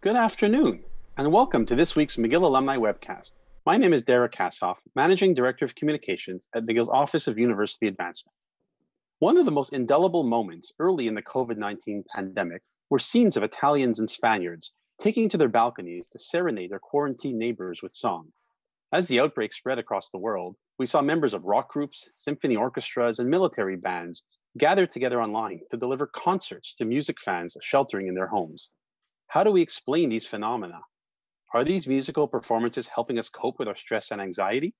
Good afternoon, and welcome to this week's McGill Alumni Webcast. My name is Derek Kassoff, Managing Director of Communications at McGill's Office of University Advancement. One of the most indelible moments early in the COVID 19 pandemic were scenes of Italians and Spaniards taking to their balconies to serenade their quarantined neighbors with song. As the outbreak spread across the world, we saw members of rock groups, symphony orchestras, and military bands gather together online to deliver concerts to music fans sheltering in their homes. How do we explain these phenomena? Are these musical performances helping us cope with our stress and anxiety?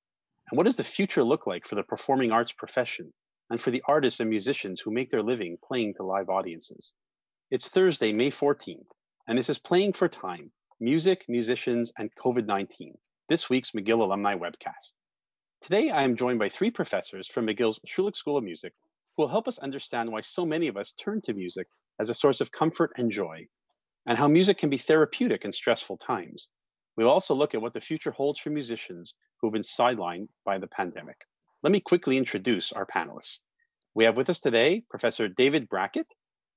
And what does the future look like for the performing arts profession and for the artists and musicians who make their living playing to live audiences? It's Thursday, May 14th, and this is Playing for Time Music, Musicians, and COVID 19, this week's McGill Alumni Webcast. Today, I am joined by three professors from McGill's Schulich School of Music who will help us understand why so many of us turn to music as a source of comfort and joy and how music can be therapeutic in stressful times. We'll also look at what the future holds for musicians who have been sidelined by the pandemic. Let me quickly introduce our panelists. We have with us today Professor David Brackett.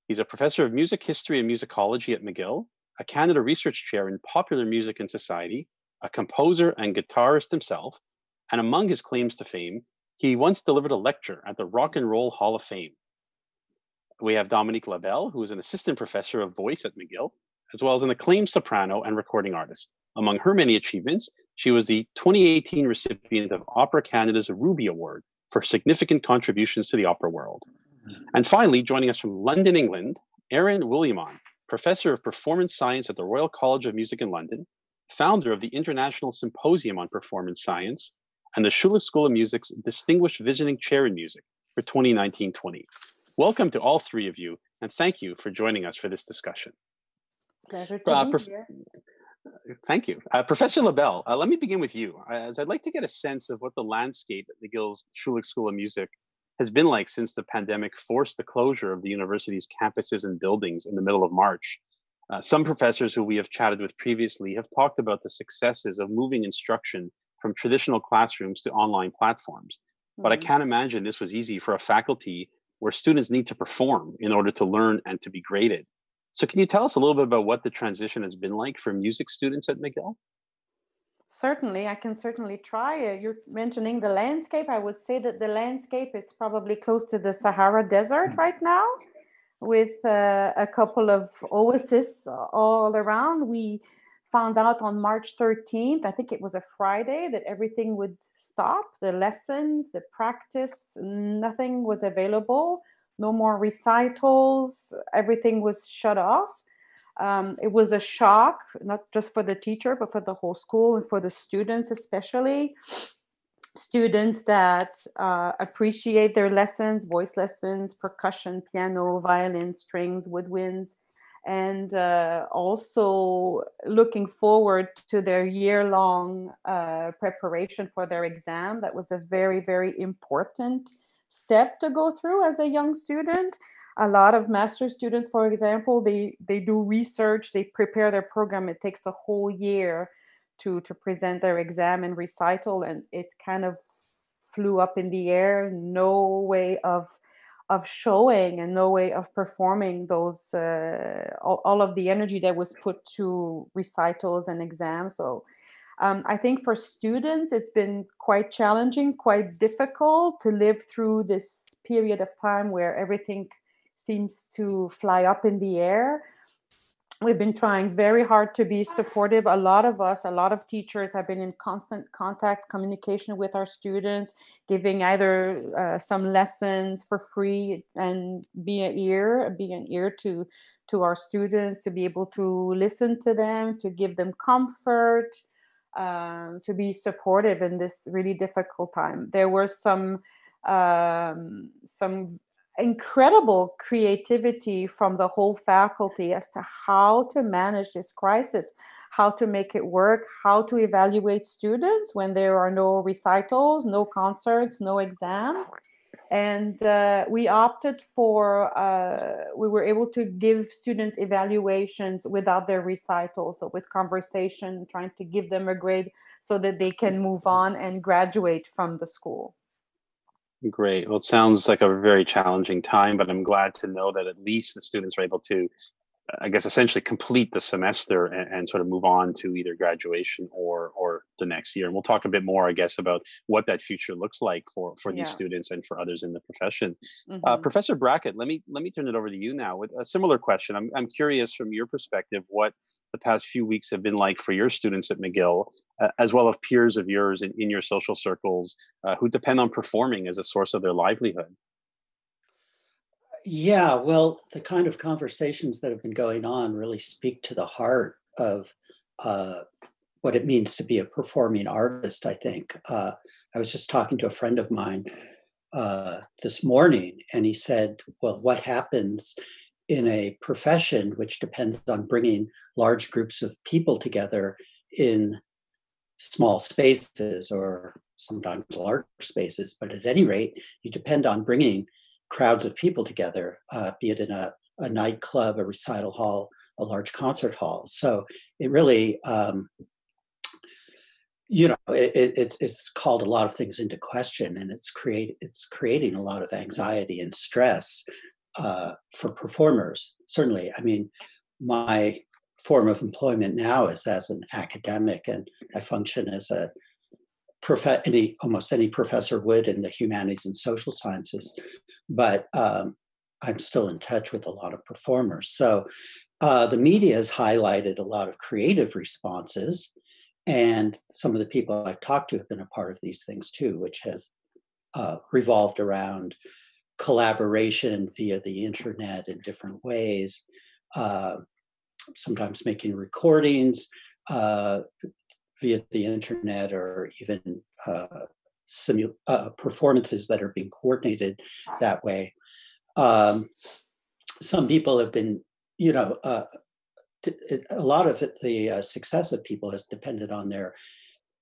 He's a professor of music history and musicology at McGill, a Canada Research Chair in Popular Music and Society, a composer and guitarist himself, and among his claims to fame, he once delivered a lecture at the Rock and Roll Hall of Fame we have Dominique Labelle, who is an assistant professor of voice at McGill, as well as an acclaimed soprano and recording artist. Among her many achievements, she was the 2018 recipient of Opera Canada's Ruby Award for significant contributions to the opera world. Mm-hmm. And finally, joining us from London, England, Aaron Williamon, professor of performance science at the Royal College of Music in London, founder of the International Symposium on Performance Science, and the Schulich School of Music's Distinguished Visiting Chair in Music for 2019 20. Welcome to all three of you, and thank you for joining us for this discussion. Pleasure to uh, be prof- here. Thank you. Uh, Professor Labelle, uh, let me begin with you, as I'd like to get a sense of what the landscape at McGill's Schulich School of Music has been like since the pandemic forced the closure of the university's campuses and buildings in the middle of March. Uh, some professors who we have chatted with previously have talked about the successes of moving instruction from traditional classrooms to online platforms. Mm-hmm. But I mm-hmm. can't imagine this was easy for a faculty where students need to perform in order to learn and to be graded. So, can you tell us a little bit about what the transition has been like for music students at McGill? Certainly, I can certainly try. Uh, you're mentioning the landscape. I would say that the landscape is probably close to the Sahara Desert right now, with uh, a couple of oases all around. We found out on March 13th, I think it was a Friday, that everything would stop the lessons, the practice, nothing was available, no more recitals, everything was shut off. Um, it was a shock, not just for the teacher, but for the whole school and for the students, especially. Students that uh, appreciate their lessons, voice lessons, percussion, piano, violin, strings, woodwinds, and uh, also looking forward to their year long uh, preparation for their exam. That was a very, very important step to go through as a young student. A lot of master students, for example, they, they do research, they prepare their program. It takes the whole year to, to present their exam and recital, and it kind of flew up in the air. No way of of showing and no way of performing those uh, all, all, of the energy that was put to recitals and exams. So um, i think for students it's been quite challenging quite difficult to live through this period of time where everything seems to fly up in the air we've been trying very hard to be supportive. A lot of us a lot of teachers have been in constant contact communication with our students giving either uh, some lessons for free and be an ear be an ear to to our students to be able to listen to them to give them comfort um, to be supportive in this really difficult time. There were some um, some incredible creativity from the whole faculty as to how to manage this crisis, how to make it work, how to evaluate students when there are no recitals, no concerts, no exams. And uh, we opted for, uh, we were able to give students evaluations without their recitals, so with conversation, trying to give them a grade so that they can move on and graduate from the school. Great. Well, it sounds like a very challenging time, but I'm glad to know that at least the students are able to I guess essentially complete the semester and, and, sort of move on to either graduation or or the next year. And we'll talk a bit more, I guess, about what that future looks like for for these students and for others in the profession. Uh, mm-hmm. Uh, Professor Brackett, let me let me turn it over to you now with a similar question. I'm I'm curious from your perspective what the past few weeks have been like for your students at McGill, uh, as well as peers of yours in, in your social circles uh, who depend on performing as a source of their livelihood. Yeah, well, the kind of conversations that have been going on really speak to the heart of uh, what it means to be a performing artist, I think. Uh, I was just talking to a friend of mine uh, this morning, and he said, Well, what happens in a profession which depends on bringing large groups of people together in small spaces or sometimes large spaces, but at any rate, you depend on bringing crowds of people together, uh, be it in a, a nightclub, a recital hall, a large concert hall. So it really, um, you know, it, it, it's called a lot of things into question, and it's create it's creating a lot of anxiety and stress uh, for performers. Certainly, I mean, my form of employment now is as an academic, and I function as a prof- any almost any professor would in the humanities and social sciences but um, I'm still in touch with a lot of performers. So uh, the media has highlighted a lot of creative responses, and some of the people I've talked to have been a part of these things too, which has uh, revolved around collaboration via the internet in different ways, uh, sometimes making recordings uh, via the internet or even uh, simu- uh, performances that are being coordinated that way. Um, some people have been, you know, uh, lot of it, the uh, success of people has depended on their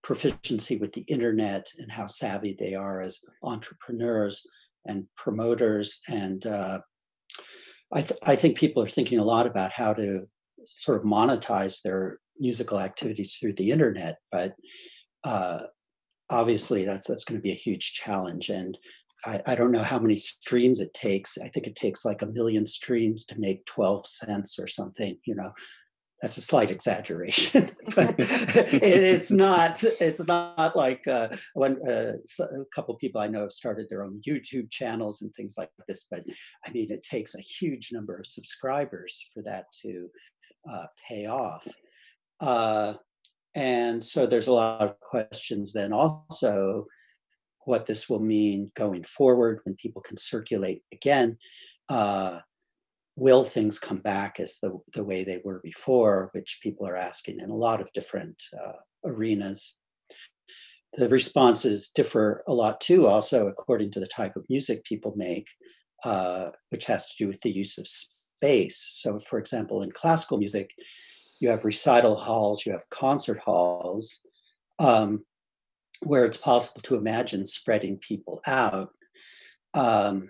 proficiency with the internet and how savvy they are as entrepreneurs and promoters. And uh, I, th- I think people are thinking a lot about how to sort of monetize their musical activities through the internet, but uh, obviously that's that's going to be a huge challenge and I, I, don't know how many streams it takes. I think it takes like a million streams to make 12 cents or something you know? That's a slight exaggeration but it, it's not it's not like uh, when uh, a couple people i know have started their own youtube channels and things like this but i mean it takes a huge number of subscribers for that to uh, pay off uh, and so there's a lot of questions then also what this will mean going forward when people can circulate again. Uh, will things come back as the, the way they were before, which people are asking in a lot of different uh, arenas. The responses differ a lot too, also according to the type of music people make, uh, which has to do with the use of space. So, for example, in classical music, you have recital halls, you have concert halls, um, where it's possible to imagine spreading people out. Um,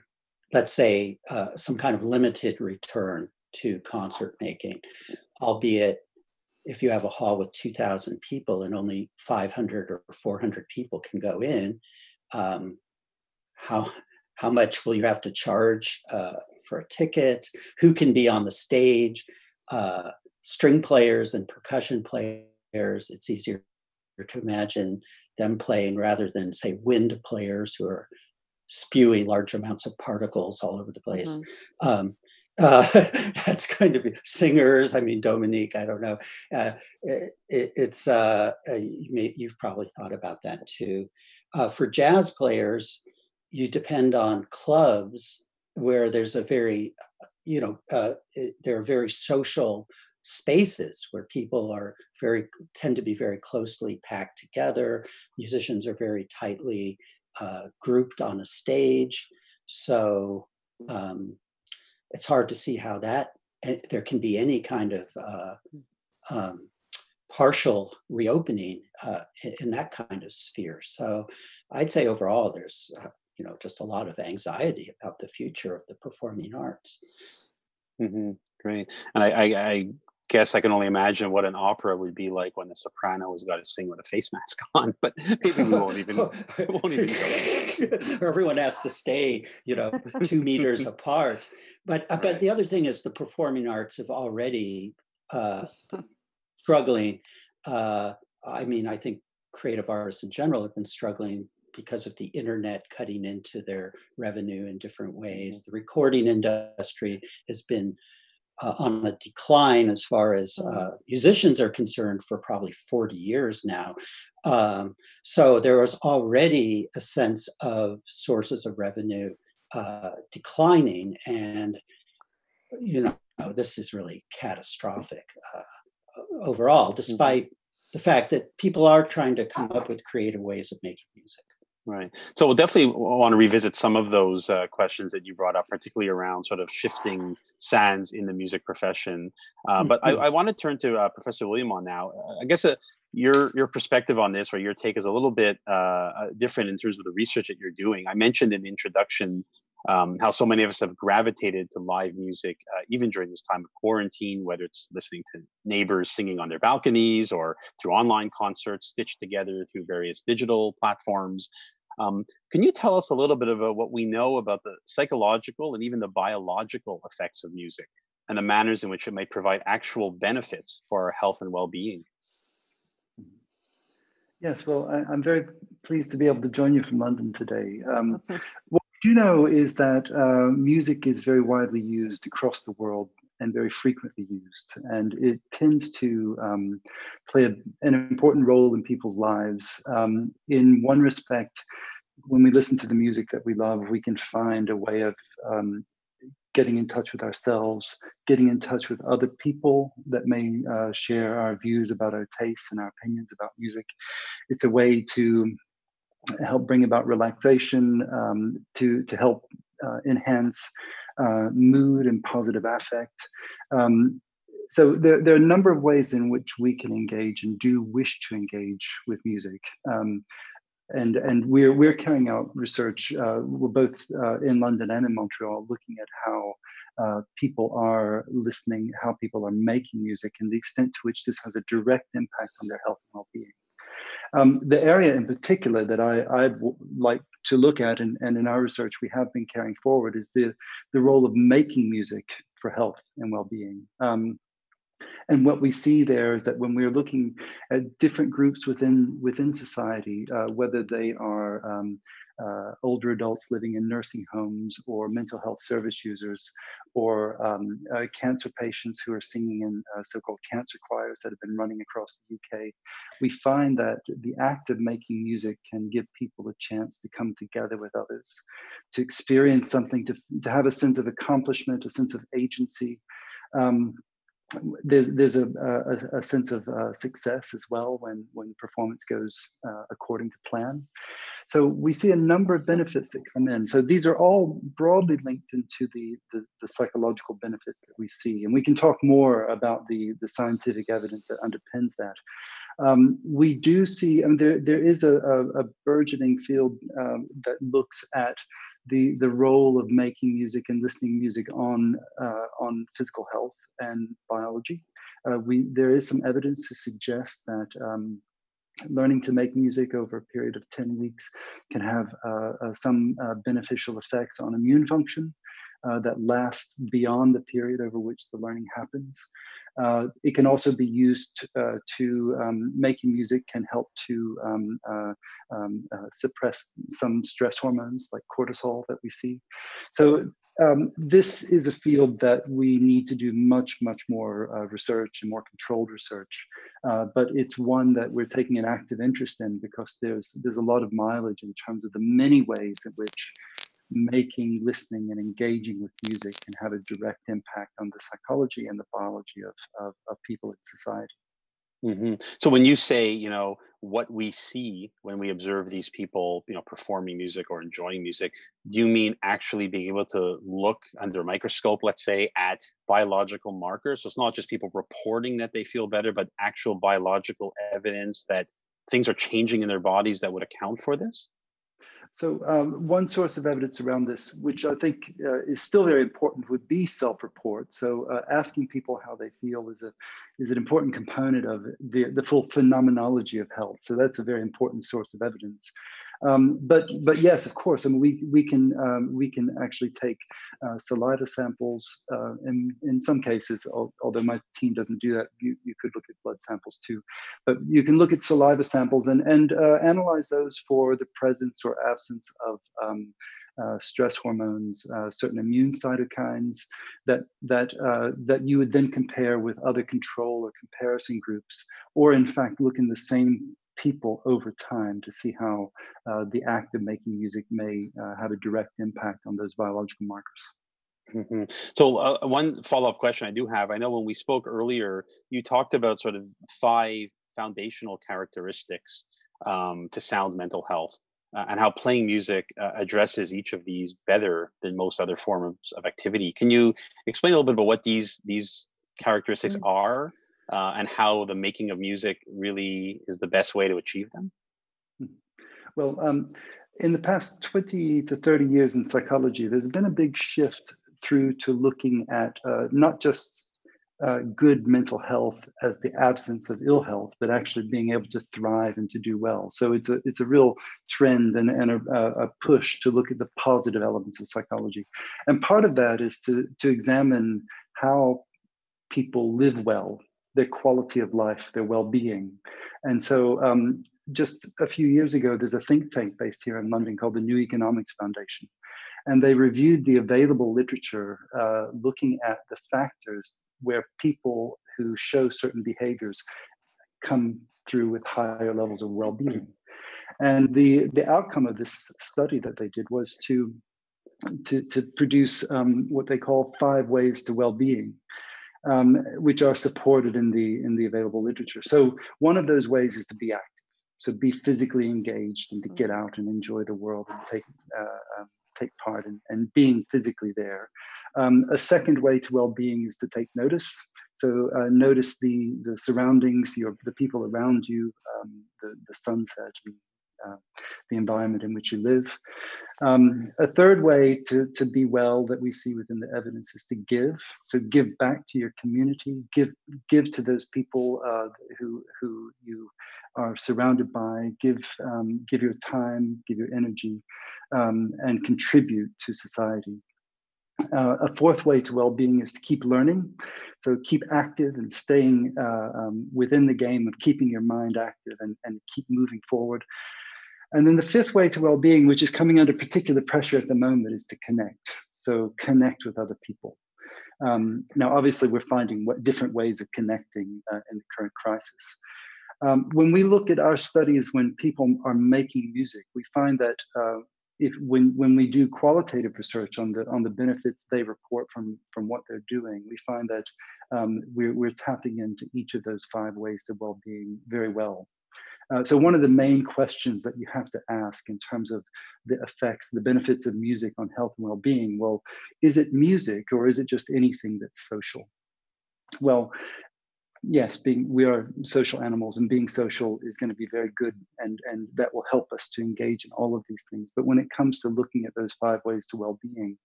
let's say uh, some kind of limited return to concert making, albeit if you have a hall with 2,000 people and only 500 or 400 people can go in, um, how how much will you have to charge uh, for a ticket? Who can be on the stage? Uh, string players and percussion players, it's easier to imagine them playing rather than, say, wind players who are spewing large amounts of particles all over the place. Mm-hmm. Um, uh, that's going to be singers. I mean, Dominique. I don't know. Uh, it, it's uh, uh, you you've probably thought about that too. Uh, for jazz players, you depend on clubs where there's a very, you know, uh, are very social spaces where people are very tend to be very closely packed together musicians are very tightly uh, grouped on a stage so um, it's hard to see how that eh, there can be any kind of uh, um, partial reopening uh, in, that kind of sphere so i'd say overall there's uh, you know just a lot of anxiety about the future of the performing arts mm-hmm. Great. And I, I, I, guess I can only imagine what an opera would be like when the soprano has got to sing with a face mask on. But maybe we won't even won't even Everyone has to stay, you know, two meters apart. But uh, right. but the other thing is the performing arts have already uh, struggling. Uh, I mean, I think creative artists in general have been struggling because of the internet cutting into their revenue in different ways. Mm-hmm. The recording industry has been uh, on a decline as far as mm-hmm. uh, musicians are concerned for probably 40 years now. Um, so there was already a sense of sources of revenue uh, declining, and you know this is really catastrophic uh, overall, mm-hmm. despite the fact that people are trying to come up with creative ways of making music. Right. So we'll definitely want to revisit some of those uh, questions that you brought up, particularly around sort of shifting sands in the music profession. Uh, but I, mm-hmm. I, want to turn to uh, Professor Williamon now. I guess uh, your your perspective on this or your take is a little bit uh, uh, different in terms of the research that you're doing. I mentioned in the introduction um, how so many of us have gravitated to live music, even during this time of quarantine, whether it's listening to neighbors singing on their balconies or through online concerts stitched together through various digital platforms. Um, can you tell us a little bit about what we know about the psychological and even the biological effects of music and the manners in which it might provide actual benefits for our health and well-being? Yes, well, I, am very pleased to be able to join you from London today. Um, what we do you know is that uh, music is very widely used across the world and very frequently used. And it tends to um, play a, an important role in people's lives. Um, in one respect, when we listen to the music that we love, we can find a way of um, getting in touch with ourselves, getting in touch with other people that may uh, share our views about our tastes and our opinions about music. It's a way to help bring about relaxation, um, to to help uh, enhance uh, mood and positive affect. Um, so there, there are a number of ways in which we can engage and do wish to engage with music. Um, and and we're we're carrying out research. Uh, we're both uh, in London and in Montreal, looking at how uh, people are listening, how people are making music, and the extent to which this has a direct impact on their health and well-being. Um, the area in particular that I, I'd like to look at, and, and in our research we have been carrying forward, is the, the role of making music for health and well-being. Um, and what we see there is that when we're looking at different groups within within society, uh, whether they are um, uh, older adults living in nursing homes or mental health service users or um, uh, cancer patients who are singing in uh, so-called cancer choirs that have been running across the UK, we find that the act of making music can give people a chance to come together with others, to experience something, to, to have a sense of accomplishment, a sense of agency. Um, there's there's a, a, a sense of uh, success as well when when performance goes uh, according to plan. So we see a number of benefits that come in. So these are all broadly linked into the, the, the psychological benefits that we see, and we can talk more about the the scientific evidence that underpins that. Um, we do see, I mean, there, there is a, a, a burgeoning field um, that looks at the, the role of making music and listening music on, uh, on physical health and biology. Uh, we, there is some evidence to suggest that um, learning to make music over a period of 10 weeks can have uh, uh some beneficial effects on immune function uh, that lasts beyond the period over which the learning happens. Uh, it can also be used uh, to um, making music can help to um, um, suppress some stress hormones like cortisol that we see. So um, this is a field that we need to do much, much more uh, research and more controlled research. Uh, but it's one that we're taking an active interest in because there's there's a lot of mileage in terms of the many ways in which making, listening, and engaging with music can have a direct impact on the psychology and the biology of, of, of people in society. Mm-hmm. So when you say, you know, what we see when we observe these people, you know, performing music or enjoying music, do you mean actually being able to look under a microscope, let's say, at biological markers? So it's not just people reporting that they feel better, but actual biological evidence that things are changing in their bodies that would account for this? So um, one source of evidence around this, which I think uh, is still very important, would be self-report. So uh, asking people how they feel is a is an important component of the, the full phenomenology of health. So that's a very important source of evidence. Um, but but yes, of course. I mean, we we can um, we can actually take uh, saliva samples. Uh, in in some cases, although my team doesn't do that, you, you could look at blood samples too. But you can look at saliva samples and and uh, analyze those for the presence or absence of um, uh, stress hormones, uh, certain immune cytokines that that uh, that you would then compare with other control or comparison groups, or in fact look in the same people over time to see how uh, the act of making music may uh, have a direct impact on those biological markers. Mm-hmm. So, uh, one follow up question I do have I know when we spoke earlier, you talked about sort of five foundational characteristics um, to sound mental health. Uh, and how playing music uh, addresses each of these better than most other forms of activity. Can you explain a little bit about what these these characteristics mm-hmm. are uh, and how the making of music really is the best way to achieve them? Hmm. Well, um, in the past 20 to 30 years in psychology, there's been a big shift through to looking at uh, not just uh, good mental health as the absence of ill health, but actually being able to thrive and to do well. So it's a it's a real trend and, and a, a push to look at the positive elements of psychology, and part of that is to to examine how people live well their quality of life, their well-being. And so um, just a few years ago, there's a think tank based here in London called the New Economics Foundation. And they reviewed the available literature uh, looking at the factors where people who show certain behaviors come through with higher levels of well-being. And the, the outcome of this study that they did was to, to, to produce um, what they call five ways to well-being um, which are supported in the in the available literature. So one of those ways is to be active. So be physically engaged and to get out and enjoy the world and take uh, um, take part in, and being physically there. Um, a second way to well-being is to take notice. So uh, notice the the surroundings, your the people around you, um, the the sunset, and uh, the environment in which you live. Um, a third way to, to be well that we see within the evidence is to give. So give back to your community, give give to those people uh, who who you are surrounded by. Give um, give your time, give your energy, um, and contribute to society. Uh, a fourth way to well-being is to keep learning. So keep active and staying uh, um, within the game of keeping your mind active and, and keep moving forward. And then the fifth way to well-being, which is coming under particular pressure at the moment, is to connect. So connect with other people. Um, now, obviously, we're finding what different ways of connecting uh, in the current crisis. Um, when we look at our studies when people are making music, we find that uh, if when when we do qualitative research on the on the benefits they report from from what they're doing, we find that um, we're we're tapping into each of those five ways of well-being very well. Uh, so one of the main questions that you have to ask in terms of the effects, the benefits of music on health and well-being, well, is it music or is it just anything that's social? Well, yes, being we are social animals and being social is going to be very good and, and that will help us to engage in all of these things. But when it comes to looking at those five ways to well-being,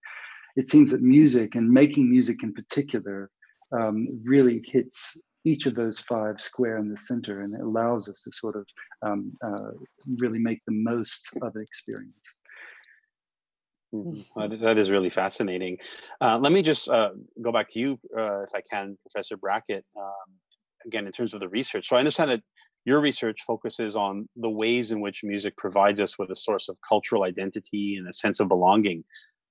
it seems that music and making music in particular um, really hits each of those five square in the center, and it allows us to sort of um, uh, really make the most of the experience. Mm-hmm. That is really fascinating. Uh, let me just uh, go back to you, uh, if I can, Professor Brackett. Um, again, in terms of the research, so I understand that your research focuses on the ways in which music provides us with a source of cultural identity and a sense of belonging.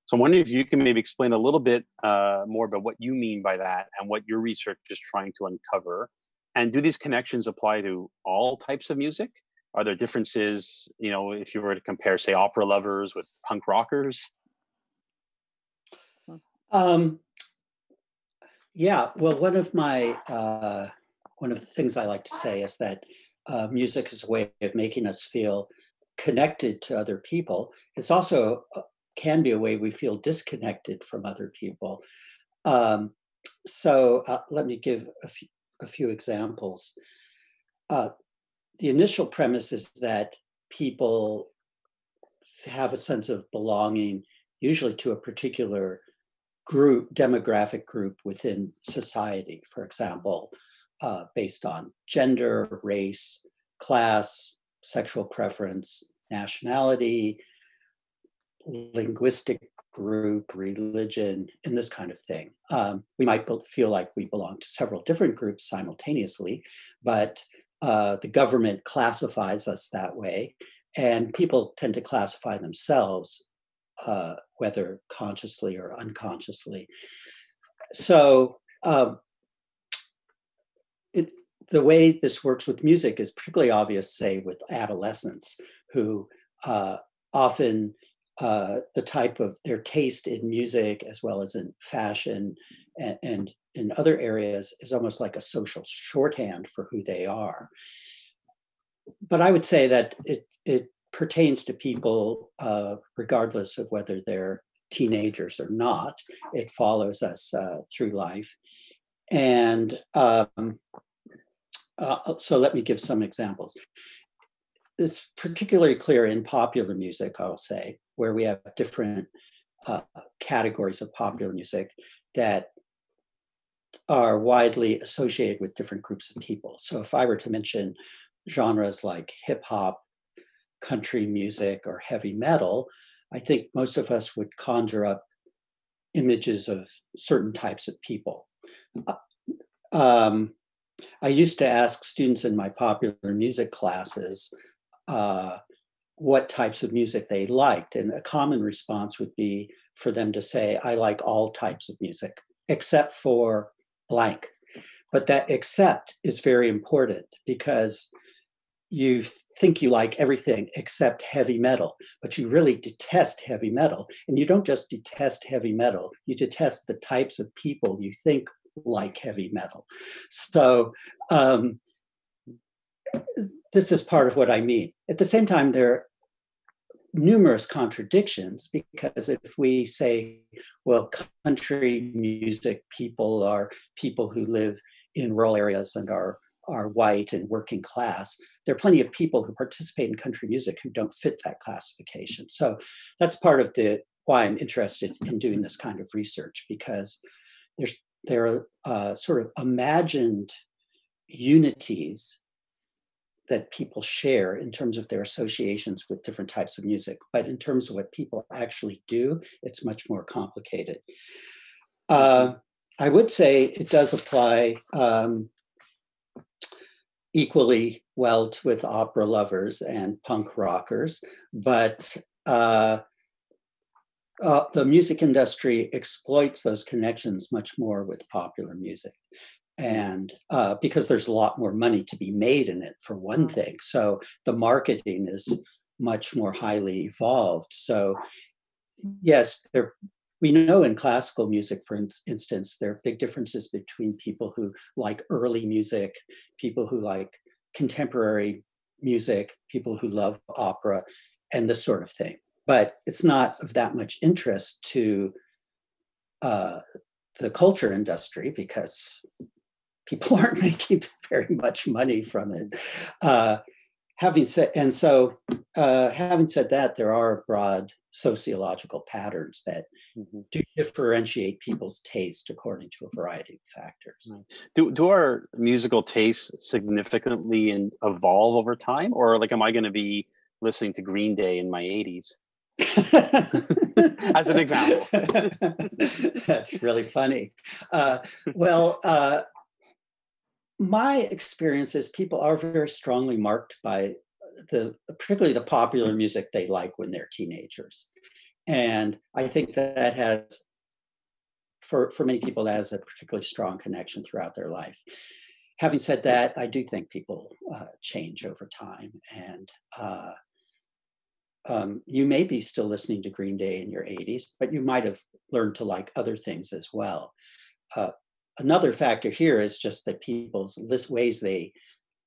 So I'm wondering if you can maybe explain a little bit uh, more about what you mean by that and what your research is trying to uncover. And do these connections apply to all types of music? Are there differences, you know, if you were to compare, say, opera lovers with punk rockers? Um, yeah, well, one of my uh, one of the things I like to say is that uh, music is a way of making us feel connected to other people. It's also uh, can be a way we feel disconnected from other people. Um, so uh, let me give a few, a few examples. Uh, the initial premise is that people have a sense of belonging, usually to a particular group, demographic group within society, for example, uh, based on gender, race, class, sexual preference, nationality, linguistic group, religion, and this kind of thing. Um, we might feel like we belong to several different groups simultaneously, but uh, the government classifies us that way, and people tend to classify themselves, uh, whether consciously or unconsciously. So, um, it, the way this works with music is particularly obvious, say, with adolescents who uh, often uh, the type of their taste in music as well as in fashion and, and in other areas is almost like a social shorthand for who they are. But I would say that it, it pertains to people uh, regardless of whether they're teenagers or not. It follows us uh, through life. And um, uh, so let me give some examples. It's particularly clear in popular music, I'll say, where we have different uh, categories of popular music that are widely associated with different groups of people. So if I were to mention genres like hip hop, country music, or heavy metal, I think most of us would conjure up images of certain types of people. Uh, um, I used to ask students in my popular music classes uh, what types of music they liked. And a common response would be for them to say, I like all types of music, except for blank. But that except is very important because you think you like everything except heavy metal, but you really detest heavy metal. And you don't just detest heavy metal, you detest the types of people you think like heavy metal. So, um, this is part of what I mean. At the same time, there are numerous contradictions because if we say, well, country music people are people who live in rural areas and are are white and working class. There are plenty of people who participate in country music who don't fit that classification. So that's part of the why I'm interested in doing this kind of research because there's there are uh, sort of imagined unities that people share in terms of their associations with different types of music. But in terms of what people actually do, it's much more complicated. Uh, I would say it does apply um, equally well to, with opera lovers and punk rockers, but uh, uh, the music industry exploits those connections much more with popular music and uh, because there's a lot more money to be made in it for one mm-hmm. thing. So the marketing is much more highly evolved. So yes there we know in classical music for instance there are big differences between people who like early music people who like contemporary music people who love opera and this sort of thing. But it's not of that much interest to uh, the culture industry because people aren't making very much money from it. Uh, having said, and so uh, having said that, there are broad sociological patterns that mm-hmm. do differentiate people's taste according to a variety of factors. Do do our musical tastes significantly and evolve over time, or like, am I going to be listening to Green Day in my 80s? As an example. That's really funny. Uh, well, uh, my experience is people are very strongly marked by the particularly the popular music they like when they're teenagers. And i think that, has for for many people that has a particularly strong connection throughout their life. Having said that i do think people uh, change over time and uh, um, you may be still listening to green day in your 80s but you might have learned to like other things as well. Uh, another factor here is just that people's list, ways they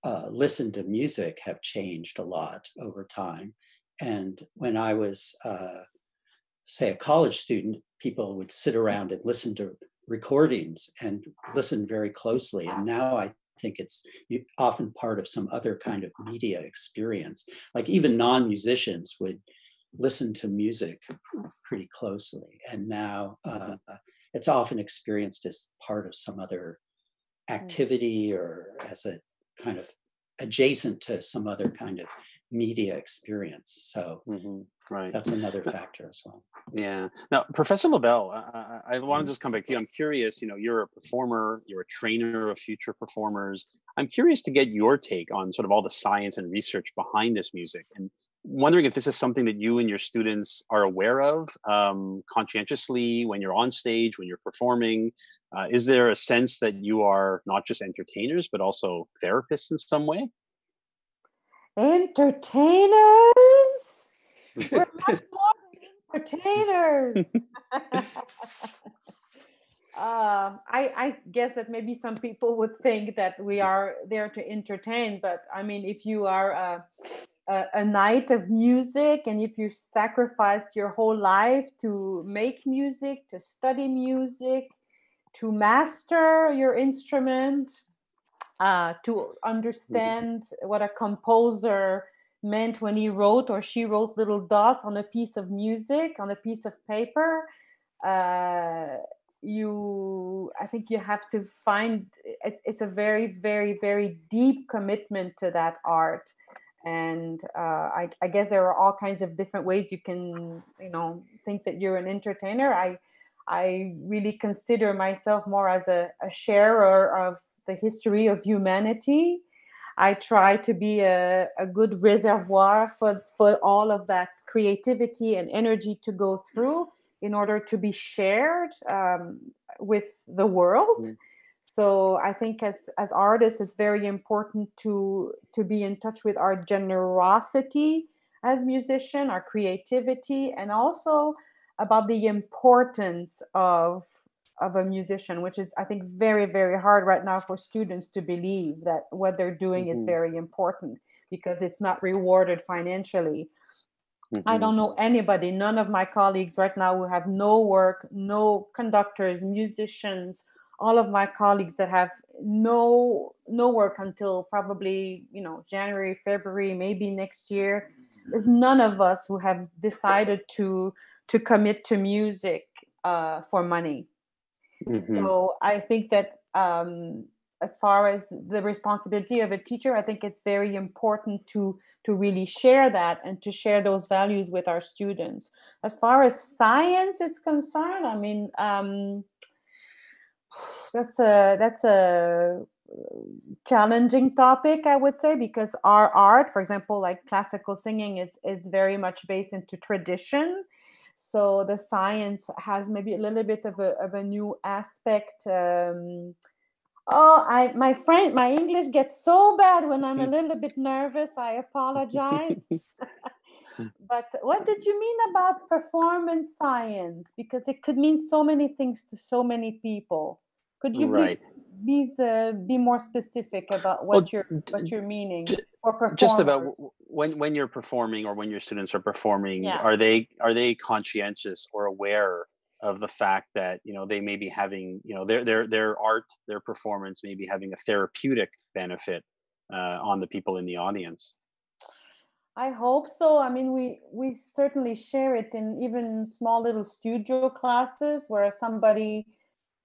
uh, listen to music have changed a lot over time. And when I was, uh, say, a college student, people would sit around and listen to recordings and listen very closely. And now I think it's often part of some other kind of media experience. Like even non musicians would listen to music pretty closely, and now uh, it's often experienced as part of some other activity or as a kind of adjacent to some other kind of media experience. So mm-hmm. right. that's another factor as well. Yeah. Now, Professor Labelle, I, I, I want to mm-hmm. just come back to you. I'm curious, you know, you're a performer, you're a trainer of future performers. I'm curious to get your take on sort of all the science and research behind this music and wondering if this is something that you and your students are aware of um, conscientiously when you're on stage, when you're performing. Uh, is there a sense that you are not just entertainers, but also therapists in some way? Entertainers? We're much more entertainers. Uh, I, I, guess that maybe some people would think that we are there to entertain, but I mean, if you are a, a, night of music and if you sacrificed your whole life to make music, to study music, to master your instrument, uh, to understand what a composer meant when he wrote or she wrote little dots on a piece of music on a piece of paper uh, you i think you have to find it's, it's a very very very deep commitment to that art and uh, I, I, guess there are all kinds of different ways you can you know think that you're an entertainer i i really consider myself more as a, a sharer of the history of humanity. I try to be a, a good reservoir for, for all of that creativity and energy to go through in order to be shared um, with the world. Mm. So I think as as artists, it's very important to to be in touch with our generosity as musician, our creativity, and also about the importance of of a musician which is i think very very hard right now for students to believe that what they're doing mm-hmm. is very important because it's not rewarded financially mm-hmm. i don't know anybody none of my colleagues right now who have no work no conductors musicians all of my colleagues that have no no work until probably you know january february maybe next year there's none of us who have decided to to commit to music uh, for money Mm-hmm. So I think that um, as far as the responsibility of a teacher, I think it's very important to to really share that and to share those values with our students. As far as science is concerned, I mean, um, that's a that's a challenging topic i would say because our art for example like classical singing is is very much based into tradition so the science has maybe a little bit of a, of a new aspect. Um, oh, I my friend, my English gets so bad when I'm a little bit nervous. I apologize. but what did you mean about performance science? Because it could mean so many things to so many people. Could you right. be, be, uh, be more specific about what well, you're what you're meaning? or just about when when you're performing or when your students are performing yeah. are they are they conscientious or aware of the fact that you know they may be having you know their their their art their performance may be having a therapeutic benefit uh, on the people in the audience i hope so i mean we we certainly share it in even small little studio classes where somebody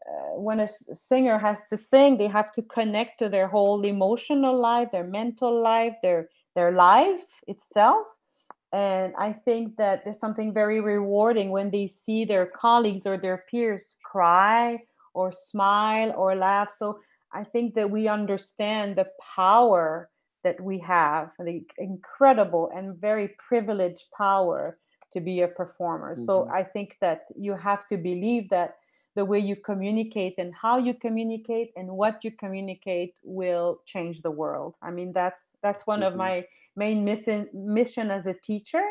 uh, when a singer has to sing they have to connect to their whole emotional life their mental life their their life itself. And i think that there's something very rewarding when they see their colleagues or their peers cry or smile or laugh. So i think that we understand the power that we have the incredible and very privileged power to be a performer. Mm-hmm. so i think that you have to believe that the way you communicate and how you communicate and what you communicate will change the world i mean that's that's one mm-hmm. of my main mission mission as a teacher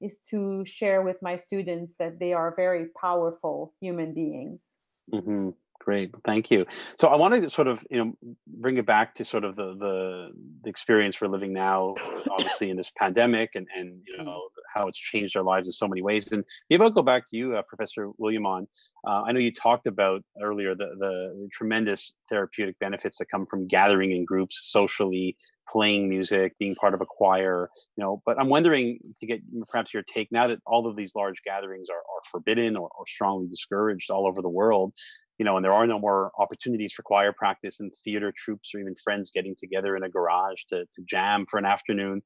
is to share with my students that they are very powerful human beings mm-hmm. Great thank you so i want to sort of you know bring it back to sort of the the, the experience we're living now obviously in this pandemic and and you mm. know how it's changed our lives in so many ways. And maybe I'll go back to you, uh, Professor Williamon. Uh, I know you talked about earlier the, the tremendous therapeutic benefits that come from gathering in groups socially, playing music, being part of a choir. You know, but I'm wondering to get perhaps your take now that all of these large gatherings are, are forbidden or, or strongly discouraged all over the world you know, and there are no more opportunities for choir practice and theater troupes or even friends getting together in a garage to, to jam for an afternoon.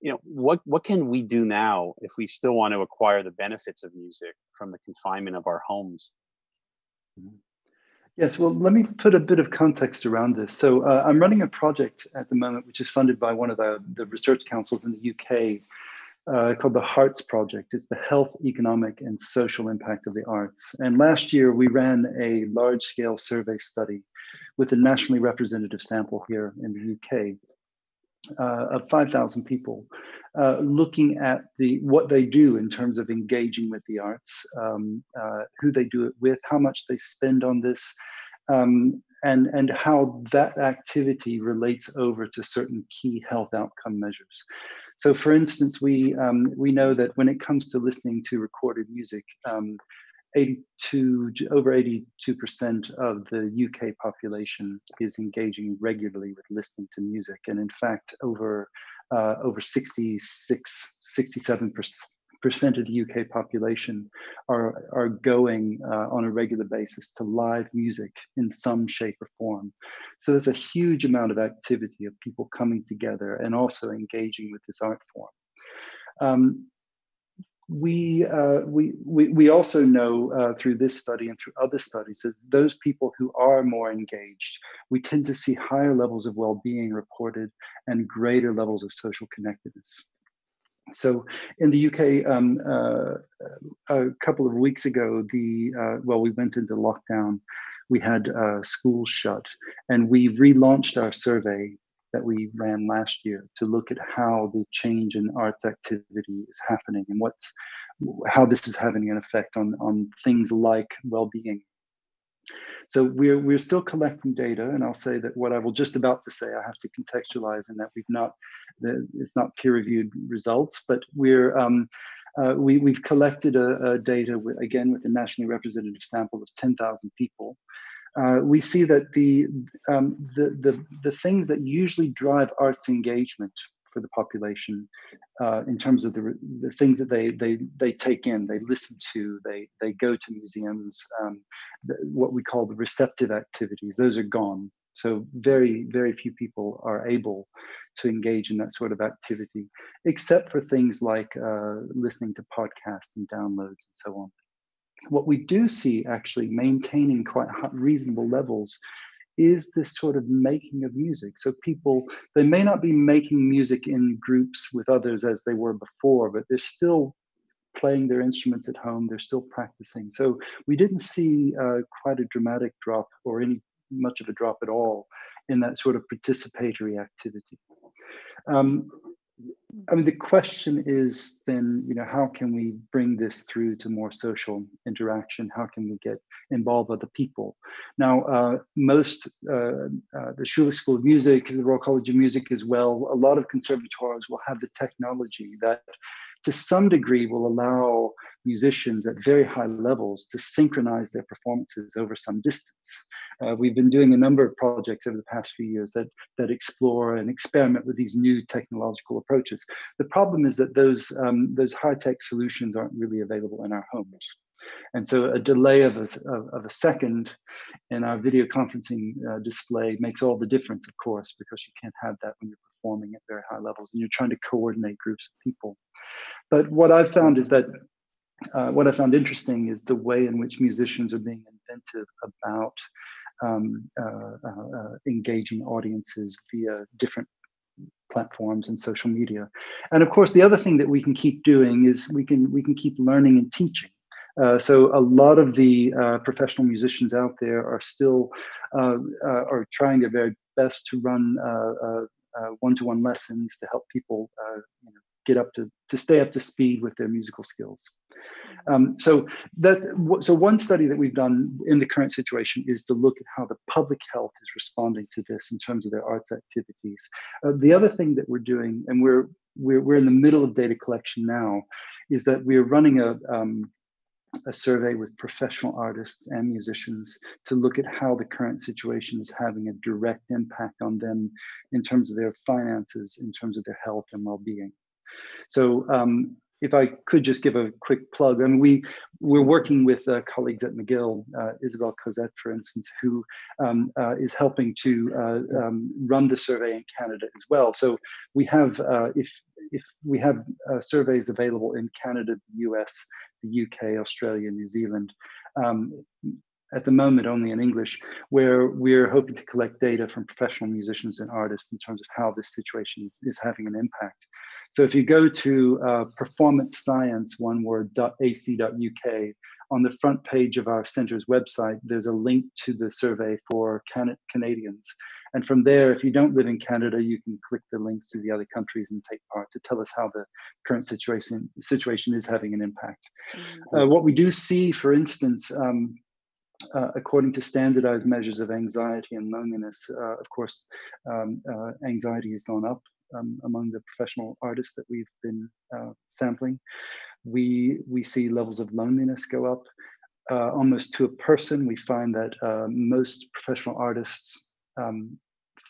You know, what what can we do now if we still want to acquire the benefits of music from the confinement of our homes? Mm-hmm. Yes, well, let me put a bit of context around this. So uh, I'm running a project at the moment, which is funded by one of the, the research councils in the UK uh, called the Hearts Project. It's the health, economic, and social impact of the arts. And last year, we ran a large scale survey study with a nationally representative sample here in the UK. Uh, of 5,000 people, uh, looking at the what they do in terms of engaging with the arts, um, uh, who they do it with, how much they spend on this, um, and and how that activity relates over to certain key health outcome measures. So, for instance, we um, we know that when it comes to listening to recorded music, um, 82 over 82 percent of the UK population is engaging regularly with listening to music, and in fact, over uh, over 66, 67 percent percent of the UK population are are going uh, on a regular basis to live music in some shape or form. So there's a huge amount of activity of people coming together and also engaging with this art form. Um, we, uh, we, we, we also know uh, through this study and through other studies that those people who are more engaged, we tend to see higher levels of well-being reported and greater levels of social connectedness. So in the UK, um, uh, a couple of weeks ago, the uh, well, we went into lockdown. We had uh, schools shut, and we relaunched our survey that we ran last year to look at how the change in arts activity is happening and what's how this is having an effect on on things like well-being so we're we're still collecting data, and I'll say that what I will just about to say I have to contextualize in that we've not it's not peer-reviewed results, but we're um, uh, we, we've collected a, a data with, again with a nationally representative sample of 10,000 people. Uh, we see that the, um, the, the, the things that usually drive arts engagement for the population uh, in terms of the, the things that they, they, they take in, they listen to, they, they go to museums, um, the, what we call the receptive activities, those are gone. So very, very few people are able to engage in that sort of activity, except for things like uh, listening to podcasts and downloads and so on. What we do see actually maintaining quite reasonable levels is this sort of making of music. So people, they may not be making music in groups with others as they were before, but they're still playing their instruments at home. They're still practicing. So we didn't see uh, quite a dramatic drop or any much of a drop at all in that sort of participatory activity. Um, I mean, the question is then, you know, how can we bring this through to more social interaction? How can we get involved with other people? Now, uh, most, uh, uh, the Schulich School of Music, the Royal College of Music as well, a lot of conservatoires will have the technology that to some degree will allow musicians at very high levels to synchronize their performances over some distance. Uh, we've been doing a number of projects over the past few years that, that explore and experiment with these new technological approaches. The problem is that those, um, those high-tech solutions aren't really available in our homes. And so a delay of a, of, of a second in our video conferencing uh, display makes all the difference, of course, because you can't have that when you're performing at very high levels and you're trying to coordinate groups of people. But what I've found is that uh, what I found interesting is the way in which musicians are being inventive about um, uh, uh, uh, engaging audiences via different platforms and social media. And of course, the other thing that we can keep doing is we can we can keep learning and teaching. Uh, so a lot of the uh, professional musicians out there are still uh, are trying their very best to run one-to-one lessons to help people you know, get up to to stay up to speed with their musical skills. Mm-hmm. Um, so that so one study that we've done in the current situation is to look at how the public health is responding to this in terms of their arts activities. Uh, the other thing that we're doing, and we're we're, we're in the middle of data collection now, is that we're running a, um, a survey with professional artists and musicians to look at how the current situation is having a direct impact on them in terms of their finances, in terms of their health and well-being. So um, if I could just give a quick plug, I mean, we we're working with uh, colleagues at McGill, uh, Isabelle Cossette, for instance, who um, uh, is helping to uh, um, run the survey in Canada as well. So we have, uh, if if we have uh, surveys available in Canada, the US, the UK, Australia, New Zealand. Um, at the moment only in English, where we're hoping to collect data from professional musicians and artists in terms of how this situation is having an impact. So if you go to uh, performance science, one word, .ac.uk, on the front page of our center's website, there's a link to the survey for Can Canadians. And from there, if you don't live in Canada, you can click the links to the other countries and take part to tell us how the current situation situation is having an impact. Mm-hmm. Uh, what we do see, for instance, um, uh, according to standardized measures of anxiety and loneliness, uh, of course, um, uh, anxiety has gone up um, among the professional artists that we've been uh, sampling. We, we see levels of loneliness go up. Uh, almost to a person, we find that most professional artists um,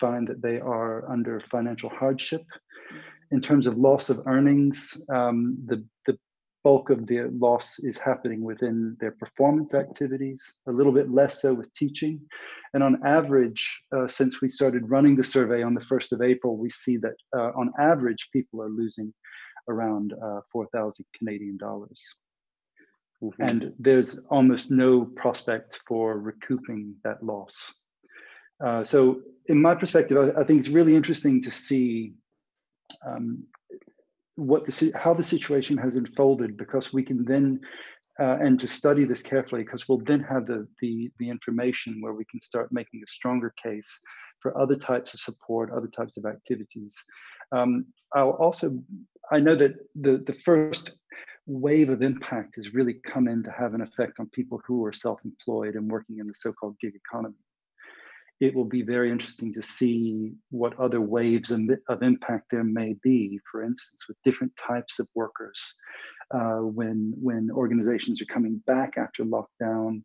find that they are under financial hardship. In terms of loss of earnings, um, the, the bulk of the loss is happening within their performance activities, a little bit less so with teaching. And on average, uh, since we started running the survey on the 1st of April, we see that uh, on average, people are losing around uh, 4,000 Canadian dollars. Mm-hmm. And there's almost no prospect for recouping that loss. Uh, so, in my perspective, I, I, think it's really interesting to see um, what the how the situation has unfolded because we can then uh, and to study this carefully because we'll then have the, the the information where we can start making a stronger case for other types of support, other types of activities. Um, I'll also I know that the the first wave of impact has really come in to have an effect on people who are self-employed and working in the so-called gig economy it will be very interesting to see what other waves of, impact there may be, for instance, with different types of workers. Uh, when when organizations are coming back after lockdown,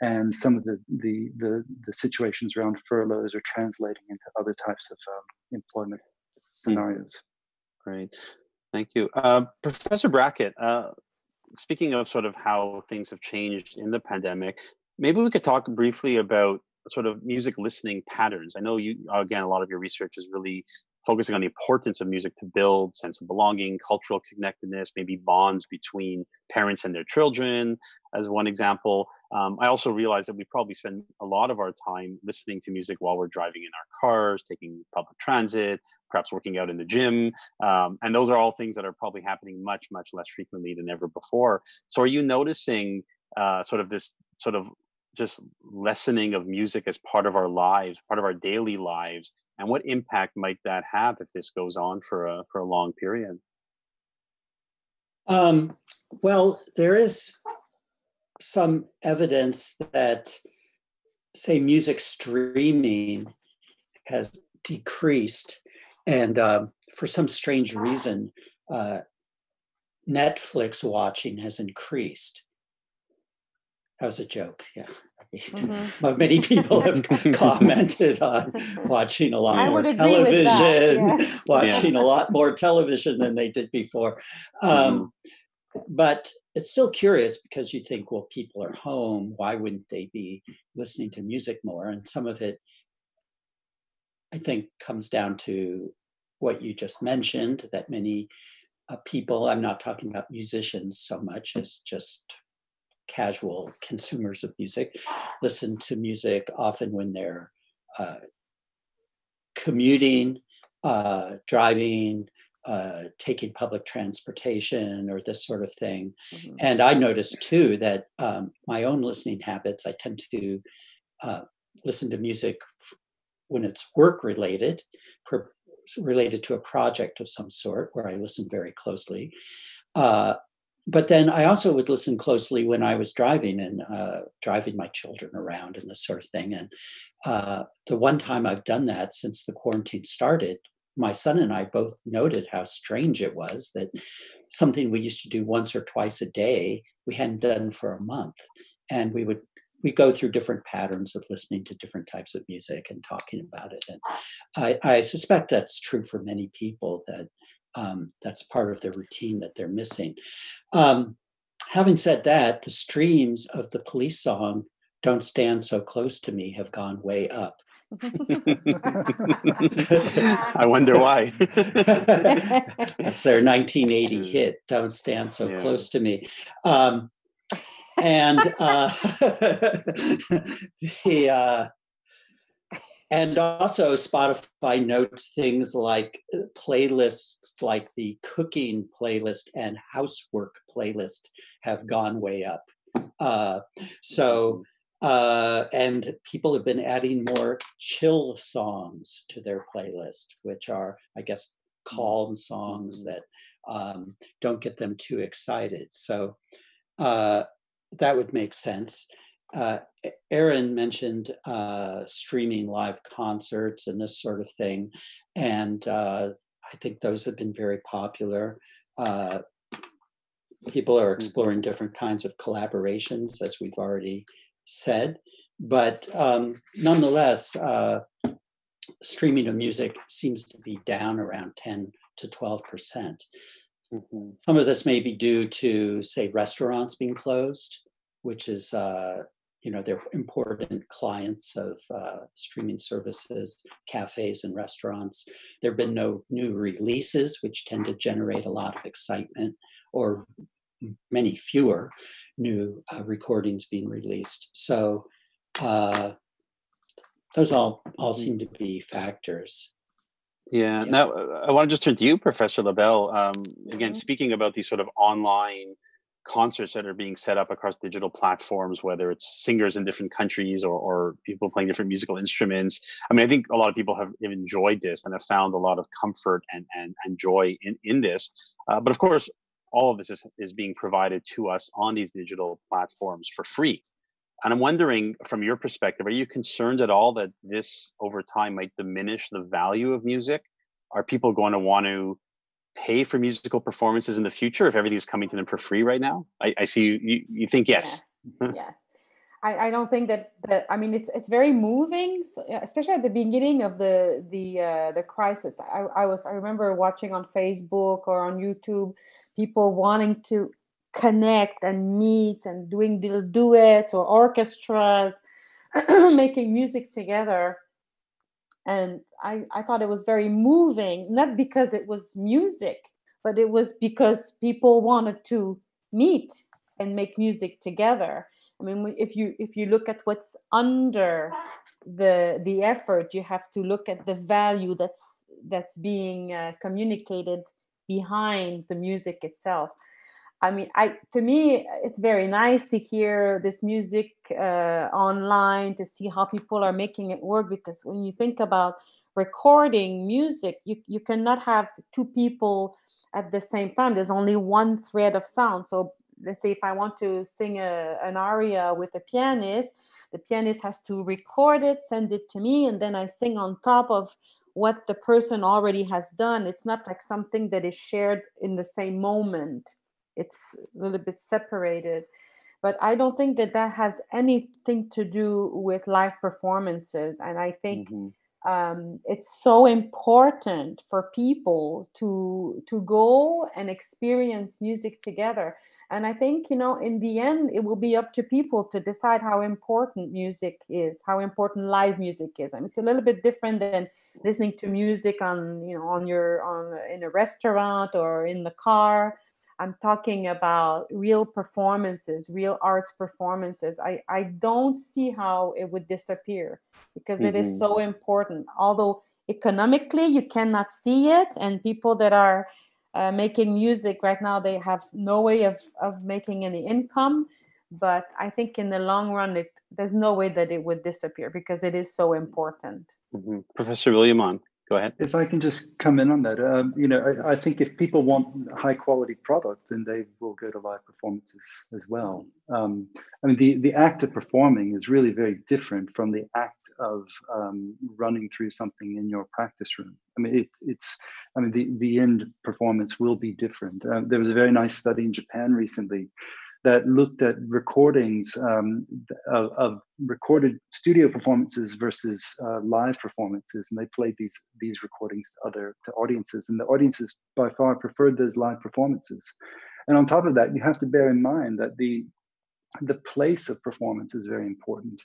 and some of the the the, the situations around furloughs are translating into other types of um, employment scenarios. Great, thank you, uh, Professor Brackett. Uh, speaking of sort of how things have changed in the pandemic, maybe we could talk briefly about sort of music listening patterns? I know you again a lot of your research is really focusing on the importance of music to build sense of belonging, cultural connectedness, maybe bonds between parents and their children, as one example. Um, I also realize that we probably spend a lot of our time listening to music while we're driving in our cars, taking public transit, perhaps working out in the gym. Um, and those are all things that are probably happening much, much less frequently than ever before. So are you noticing uh, sort of this sort of just lessening of music as part of our lives, part of our daily lives, and what impact might that have if this goes on for a for a long period? Um, well, there is some evidence that, say, music streaming has decreased, and um, for some strange reason, uh, Netflix watching has increased. That was a joke. Yeah. Mm-hmm. Many people have commented on watching a lot I more television, yes. watching yeah. a lot more television than they did before. Um, mm-hmm. But it's still curious because you think, well, people are home. Why wouldn't they be listening to music more? And some of it, I think, comes down to what you just mentioned that many uh, people, I'm not talking about musicians so much as just casual consumers of music listen to music often when they're uh, commuting, uh, driving, uh, taking public transportation or this sort of thing. Mm-hmm. And I noticed too that um, my own listening habits, I tend to uh, listen to music when it's work related, related to a project of some sort where I listen very closely. Uh, but then I also would listen closely when I was driving and uh, driving my children around and this sort of thing. And uh, the one time I've done that since the quarantine started my son and I both noted how strange it was that something we used to do once or twice a day, we hadn't done for a month. And we would we go through different patterns of listening to different types of music and talking about it. And I, I suspect that's true for many people that um, that's part of their routine that they're missing. Um, having said that, the streams of the Police song "Don't Stand So Close to Me" have gone way up. I wonder why. It's their 1980 hit, Don't Stand So yeah. Close to Me. Um, and uh, the, uh, and also Spotify notes things like uh, playlists like the cooking playlist and housework playlist have gone way up. Uh, so uh, and people have been adding more chill songs to their playlist, which are, I guess, calm songs that um, don't get them too excited. So uh, that would make sense. Uh, Aaron mentioned uh, streaming live concerts and this sort of thing, and uh, I think those have been very popular. Uh, people are mm-hmm. exploring different kinds of collaborations, as we've already said, but um, nonetheless, uh, streaming of music seems to be down around 10 to 12 percent. Mm-hmm. Some of this may be due to, say, restaurants being closed, which is, uh, you know, they're important clients of uh, streaming services, cafes and restaurants. There have been no new releases, which tend to generate a lot of excitement, or many fewer new uh, recordings being released. So uh, those all all seem to be factors. Yeah. yeah. Now I want to just turn to you, Professor Labelle. Um, again, mm-hmm. speaking about these sort of online concerts that are being set up across digital platforms, whether it's singers in different countries or, or people playing different musical instruments. I mean, I think a lot of people have, enjoyed this and have found a lot of comfort and, and, and joy in, in this. Uh, but of course, all of this is, is being provided to us on these digital platforms for free. And I'm wondering, from your perspective, are you concerned at all that this over time might diminish the value of music? Are people going to want to pay for musical performances in the future if everything's coming to them for free right now? I, I see you, you, you think yes. Yes. yes. I, I don't think that that I mean it's it's very moving, especially at the beginning of the the uh, the crisis. I, I was I remember watching on Facebook or on YouTube people wanting to connect and meet and doing little duets or orchestras, making music together. And I, I thought it was very moving, not because it was music, but it was because people wanted to meet and make music together. I mean, if you if you look at what's under the the effort, you have to look at the value that's that's being uh, communicated behind the music itself. I mean, I to me, it's very nice to hear this music uh, online to see how people are making it work. Because when you think about recording music, you you cannot have two people at the same time. There's only one thread of sound. So let's say if I want to sing a, an aria with a pianist, the pianist has to record it, send it to me, and then I sing on top of what the person already has done. It's not like something that is shared in the same moment. It's a little bit separated. But I don't think that that has anything to do with live performances. And I think mm-hmm um, it's so important for people to to go and experience music together and i think you know in the end it will be up to people to decide how important music is how important live music is i mean it's a little bit different than listening to music on you know on your on in a restaurant or in the car I'm talking about real performances, real arts performances. I, I don't see how it would disappear because mm-hmm. it is mm-hmm. so important. Although economically you cannot see it, and people that are uh, making music right now they have no way of, of making any income. But I think in the long run, it, there's no way that it would disappear because it is so important. Mm-hmm. Professor Williamon. Go ahead. If I can just come in on that, um, you know, I, I, think if people want high quality product, then they will go to live performances as well. Um, I mean, the, the act of performing is really very different from the act of um, running through something in your practice room. I mean, it, it's, I mean, the, the end performance will be different. Uh, there was a very nice study in Japan recently that looked at recordings um, of, of, recorded studio performances versus uh, live performances, and they played these these recordings to other to audiences, and the audiences by far preferred those live performances. And on top of that, you have to bear in mind that the the place of performance is very important.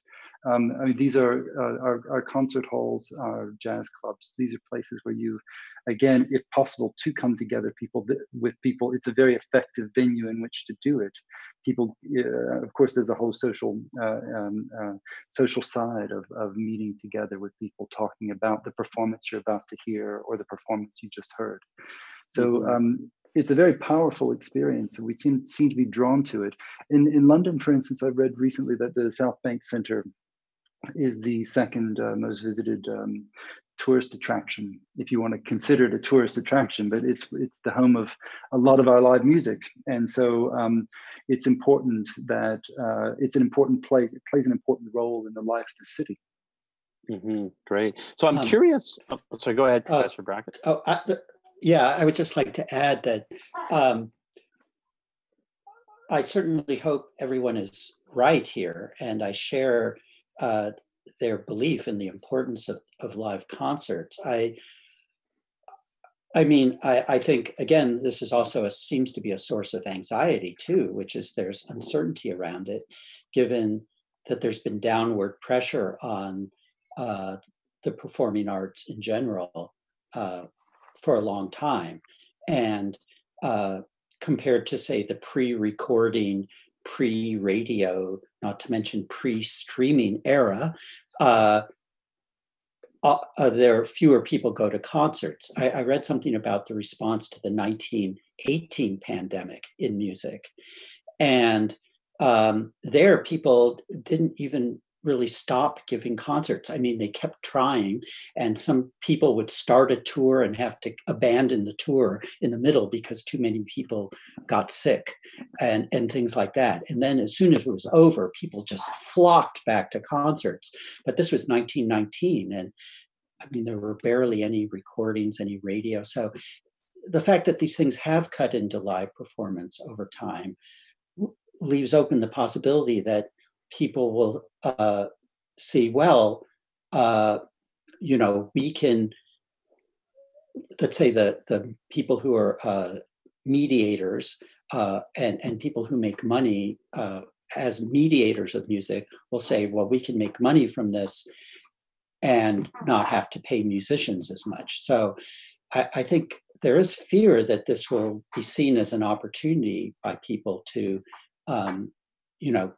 Um, I mean, these are, uh, our, our concert halls, our jazz clubs. These are places where you, again, if possible, to come together people with people. It's a very effective venue in which to do it. People, uh, of course, there's a whole social uh, um, uh, social side of, of meeting together with people, talking about the performance you're about to hear or the performance you just heard. So mm-hmm. um, it's a very powerful experience and we seem, seem to be drawn to it. In, in London, for instance, I read recently that the South Bank Centre is the second uh, most visited um, tourist attraction, if you want to consider it a tourist attraction, but it's it's the home of a lot of our live music. And so um, it's important that uh, it's an important place, it plays an important role in the life of the city. Mm-hmm. Great. So I'm um, curious. Oh, so go ahead, uh, Professor uh, Brackett. Oh, I, yeah, I would just like to add that um, I certainly hope everyone is right here, and I share uh, their belief in the importance of, of live concerts. I, I mean, I, I think again, this is also a, seems to be a source of anxiety too, which is there's uncertainty around it, given that there's been downward pressure on uh, the performing arts in general uh, for a long time. And uh, compared to, say, the pre recording, pre radio, not to mention pre streaming era, uh, uh, uh, there are fewer people go to concerts. I, I, read something about the response to the 1918 pandemic in music. And um, there, people didn't even really stop giving concerts. I mean, they kept trying, and some people would start a tour and have to abandon the tour in the middle because too many people got sick and, and things like that. And then as soon as it was over, people just flocked back to concerts. But this was 1919, and I mean, there were barely any recordings, any radio. So the fact that these things have cut into live performance over time leaves open the possibility that people will uh, see, well, uh, you know, we can, let's say the, the people who are uh, mediators uh, and, and people who make money uh, as mediators of music will say, well, we can make money from this and not have to pay musicians as much. So I, I think there is fear that this will be seen as an opportunity by people to, um, you know,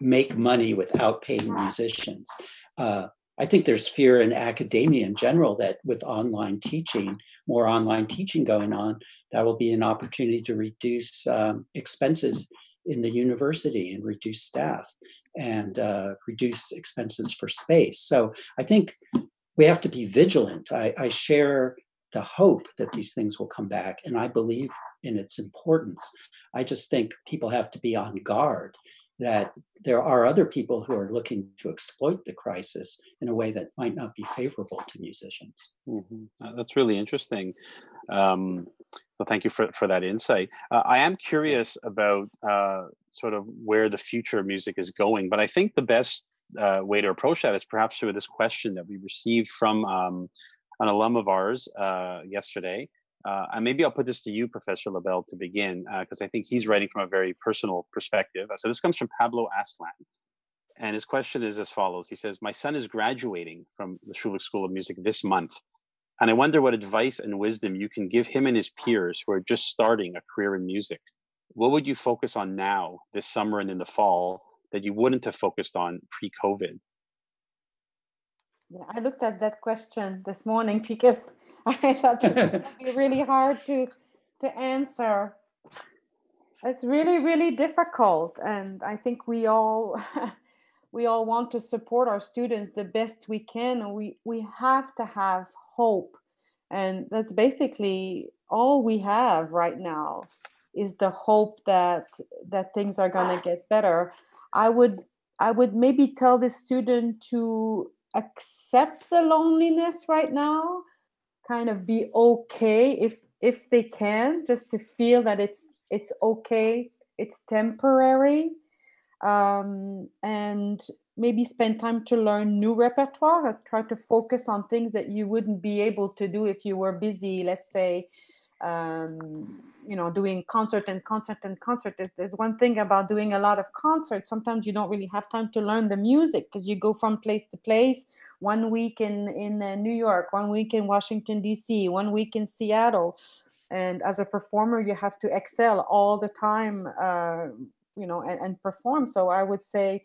make money without paying musicians. Uh, I think there's fear in academia in general that with online teaching, more online teaching going on, that will be an opportunity to reduce um, expenses in the university and reduce staff and uh, reduce expenses for space. So I think we have to be vigilant. I, I share the hope that these things will come back, and I believe in its importance. I just think people have to be on guard that there are other people who are looking to exploit the crisis in a way that might not be favorable to musicians. Mm-hmm. Uh, that's really interesting. Um, so thank you for, for that insight. Uh, I am curious about uh, sort of where the future of music is going, but I think the best uh, way to approach that is perhaps through this question that we received from um, an alum of ours uh, yesterday. Uh, and maybe I'll put this to you, Professor Labelle, to begin, because uh, I think he's writing from a very personal perspective. So this comes from Pablo Aslan. And his question is as follows. He says, my son is graduating from the Schulich School of Music this month. And I wonder what advice and wisdom you can give him and his peers who are just starting a career in music. What would you focus on now, this summer and in the fall, that you wouldn't have focused on pre-COVID? Yeah, I looked at that question this morning because I thought this would be really hard to to answer. It's really, really difficult, and I think we all we all want to support our students the best we can, we we have to have hope and that's basically all we have right now is the hope that that things are going to get better i would i would maybe tell the student to accept the loneliness right now kind of be okay if if they can just to feel that it's it's okay it's temporary um, and maybe spend time to learn new repertoire try to focus on things that you wouldn't be able to do if you were busy let's say um, you know doing concert and concert and concert. There's one thing about doing a lot of concerts sometimes you don't really have time to learn the music because you go from place to place. One week in in uh, new york one week in washington d.c one week in seattle. And as a performer you have to excel all the time uh, you know and, and perform. So i would say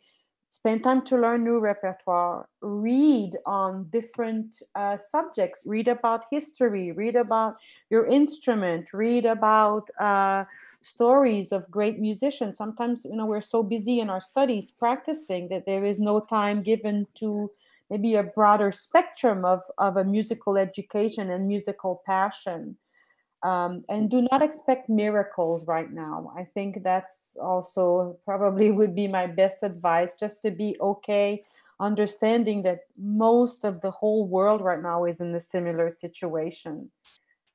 spend time to learn new repertoire read on different uh, subjects read about history read about your instrument read about uh, stories of great musicians. Sometimes you know we're so busy in our studies practicing that there is no time given to maybe a broader spectrum of, of a musical education and musical passion um, and do not expect miracles right now. I think that's also probably would be my best advice just to be okay, understanding that most of the whole world right now is in a similar situation.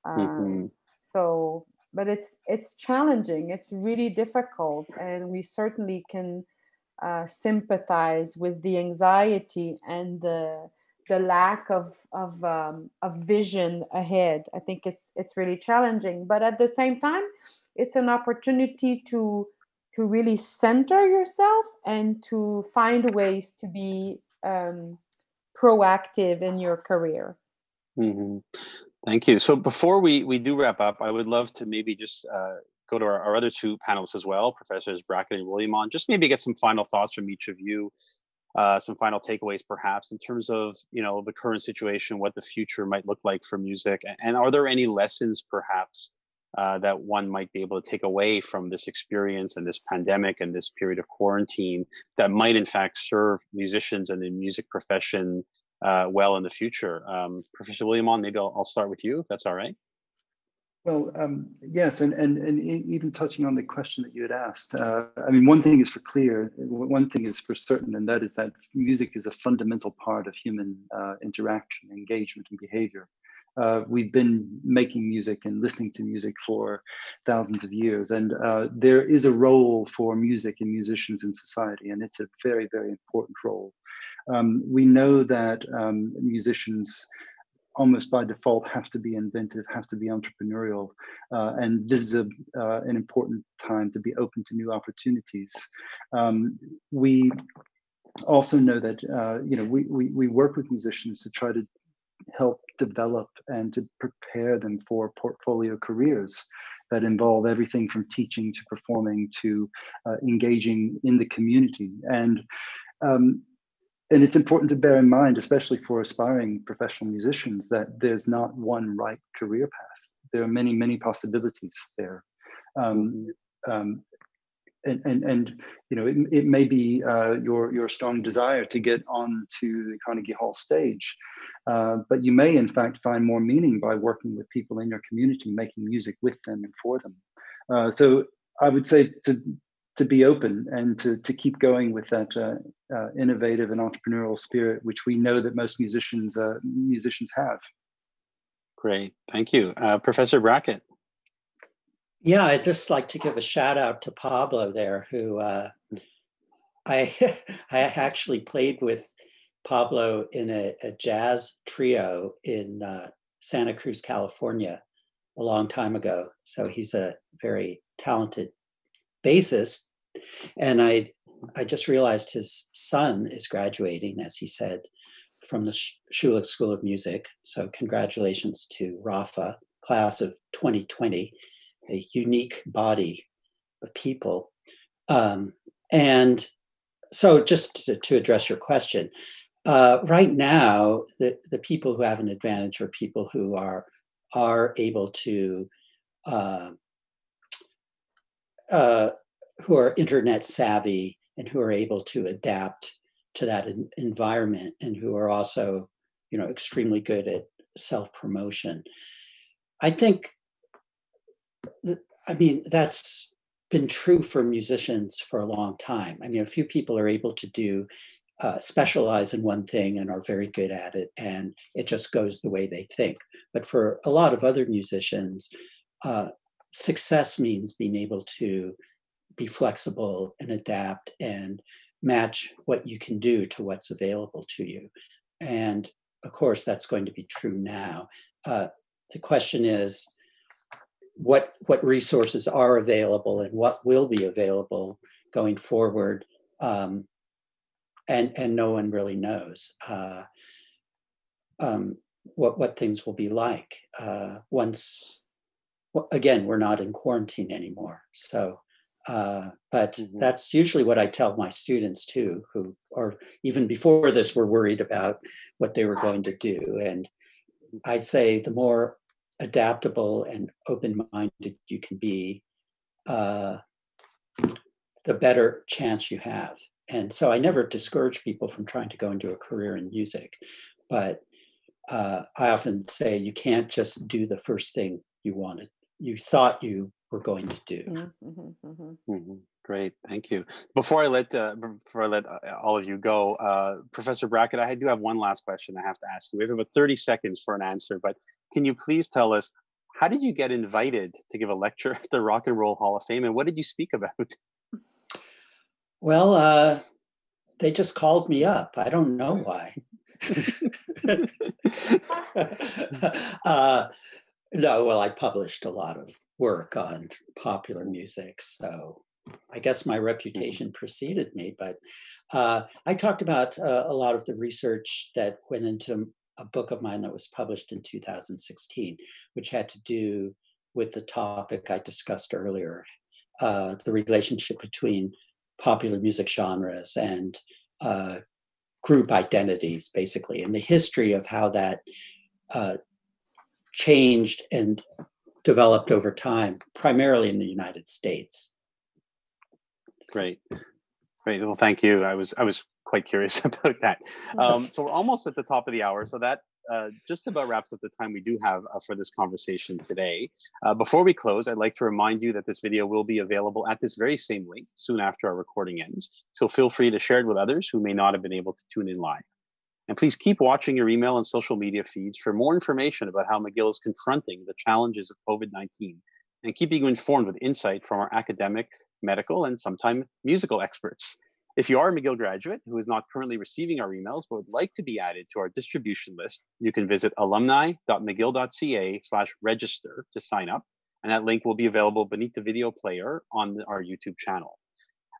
Um, mm-hmm. So, but it's it's challenging. It's really difficult, and we certainly can uh, sympathize with the anxiety and the the lack of of um, of vision ahead. I think it's it's really challenging, but at the same time, it's an opportunity to to really center yourself and to find ways to be um, proactive in your career. Mm-hmm. Thank you. So before we we do wrap up, I would love to maybe just uh, go to our, our, other two panelists as well, Professors Brackett and Williamon, just maybe get some final thoughts from each of you uh, some final takeaways perhaps in terms of you know the current situation what the future might look like for music and are there any lessons perhaps uh, that one might be able to take away from this experience and this pandemic and this period of quarantine that might in fact serve musicians and the music profession uh, well in the future? Um, professor Williamon maybe I'll, I'll start with you if that's all right well, um, yes, and, and and even touching on the question that you had asked, uh, I mean, one thing is for clear, one thing is for certain, and that is that music is a fundamental part of human uh, interaction, engagement, and behavior. Uh, we've been making music and listening to music for thousands of years, and uh, there is a role for music and musicians in society, and it's a very, very important role. Um, we know that um, musicians almost by default have to be inventive, have to be entrepreneurial. Uh, and this is a, uh, an important time to be open to new opportunities. Um, we also know that, uh, you know, we, we, we work with musicians to try to help develop and to prepare them for portfolio careers that involve everything from teaching to performing to uh, engaging in the community. And um, and it's important to bear in mind, especially for aspiring professional musicians, that there's not one right career path. There are many, many possibilities there. Um, um, and, and, and you know it, it may be uh, your your strong desire to get onto the Carnegie Hall stage, uh, but you may in fact find more meaning by working with people in your community, making music with them and for them. Uh, so I would say to to be open and to, to keep going with that uh, uh, innovative and entrepreneurial spirit, which we know that most musicians uh, musicians have. Great, thank you, uh, Professor Brackett. Yeah, I'd just like to give a shout out to Pablo there, who uh, I I actually played with Pablo in a, a jazz trio in uh, Santa Cruz, California, a long time ago. So he's a very talented bassist. And I, I just realized his son is graduating, as he said, from the Schulich School of Music. So congratulations to Rafa, class of 2020, a unique body of people. Um, and so just to, to, address your question, uh, right now, the, the people who have an advantage are people who are, are able to uh, uh, who are internet savvy and who are able to adapt to that environment and who are also you know extremely good at self promotion. I think, I mean, that's been true for musicians for a long time. I mean, a few people are able to do uh, specialize in one thing and are very good at it, and it just goes the way they think. But for a lot of other musicians, uh, success means being able to be flexible and adapt and match what you can do to what's available to you. And of course, that's going to be true now. Uh, the question is, what what resources are available and what will be available going forward um, and and no one really knows uh, um, what what things will be like uh, once again we're not in quarantine anymore so uh, but mm-hmm. that's usually what I tell my students too, who, or even before this, were worried about what they were going to do. And I say the more adaptable and open-minded you can be, uh, the better chance you have. And so I never discourage people from trying to go into a career in music, but uh, I often say you can't just do the first thing you wanted, you thought you were going to do. Mm-hmm, mm-hmm, mm-hmm. mm-hmm. Great, thank you. Before I let uh, before I let uh, all of you go, uh, Professor Brackett, I do have one last question I have to ask you. We have about thirty seconds for an answer, but can you please tell us how did you get invited to give a lecture at the Rock and Roll Hall of Fame, and what did you speak about? Well, uh, they just called me up. I don't know why. uh, no, well, I published a lot of work on popular music. So I guess my mm-hmm. reputation preceded me, but uh, I talked about uh, a lot of the research that went into a book of mine that was published in 2016, which had to do with the topic I discussed earlier uh, the relationship between popular music genres and uh, group identities, basically, and the history of how that uh, changed and developed over time, primarily in the United States. Great, great. Well, thank you. I was I was quite curious about that. Um, so we're almost at the top of the hour. So that uh, just about wraps up the time we do have uh, for this conversation today. Uh, before we close, I'd like to remind you that this video will be available at this very same link soon after our recording ends. So feel free to share it with others who may not have been able to tune in live. And please keep watching your email and social media feeds for more information about how McGill is confronting the challenges of COVID 19 and keeping you informed with insight from our academic, medical, and sometimes musical experts. If you are a McGill graduate who is not currently receiving our emails but would like to be added to our distribution list, you can visit alumni.mcgill.ca slash register to sign up, and that link will be available beneath the video player on our YouTube channel.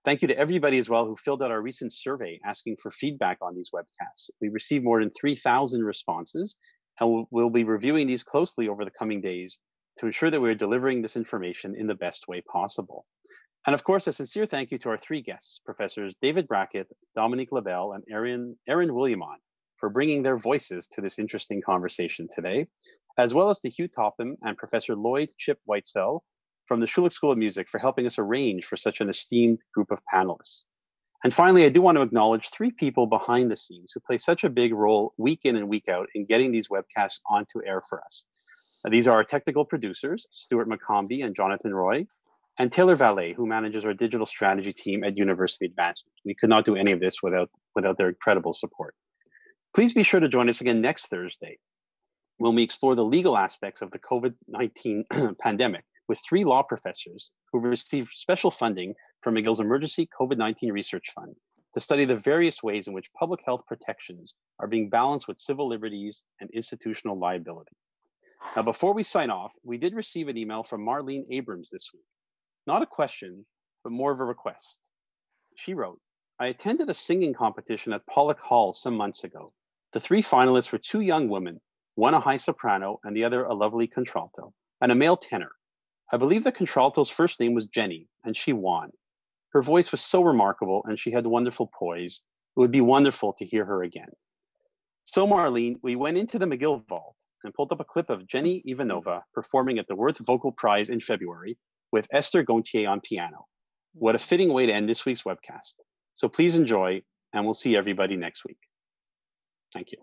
Thank you to everybody as well who filled out our recent survey asking for feedback on these webcasts. We received more than 3,000 responses, and we'll be reviewing these closely over the coming days to ensure that we're delivering this information in the best way possible. And of course, a sincere thank you to our three guests, Professors David Brackett, Dominique Labelle, and Aaron, Aaron Williamon, for bringing their voices to this interesting conversation today, as well as to Hugh Topham and Professor Lloyd Chip Whitesell from the Schulich School of Music for helping us arrange for such an esteemed group of panelists. And finally, I do want to acknowledge three people behind the scenes who play such a big role week in and week out in getting these webcasts onto air for us. Uh, these are our technical producers, Stuart McCombie and Jonathan Roy, and Taylor Valet, who manages our digital strategy team at University Advancement. We could not do any of this without, without their incredible support. Please be sure to join us again next Thursday when we explore the legal aspects of the COVID 19 pandemic with three law professors who received special funding from McGill's Emergency COVID 19 Research Fund to study the various ways in which public health protections are being balanced with civil liberties and institutional liability. Now, before we sign off, we did receive an email from Marlene Abrams this week. Not a question, but more of a request. She wrote, I attended a singing competition at Pollack Hall some months ago. The three finalists were two young women, one a high soprano and the other a lovely contralto, and a male tenor. I believe the contralto's first name was Jenny, and she won. Her voice was so remarkable, and she had wonderful poise. It would be wonderful to hear her again. So, Marlene, we went into the McGill Vault and pulled up a clip of Jenny Ivanova performing at the Wirth Vocal Prize in February with Esther Gonthier on piano. What a fitting way to end this week's webcast. So please enjoy, and we'll see everybody next week. Thank you.